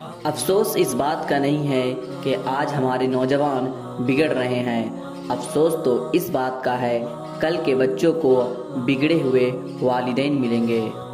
अफसोस इस बात का नहीं है कि आज हमारे नौजवान बिगड़ रहे हैं। अफसोस तो इस बात का है, कल के बच्चों को बिगड़े हुए वालिदैन मिलेंगे।